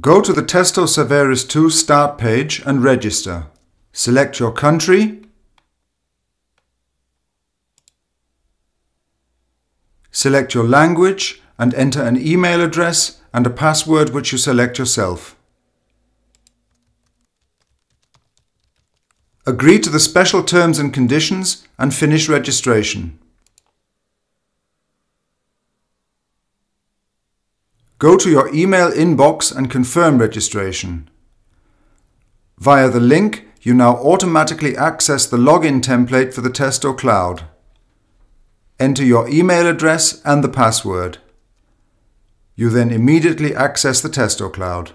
Go to the Testo Saveris 2 start page and register. Select your country, select your language and enter an email address and a password which you select yourself. Agree to the special terms and conditions and finish registration. Go to your email inbox and confirm registration. Via the link, you now automatically access the login template for the Testo Cloud. Enter your email address and the password. You then immediately access the Testo Cloud.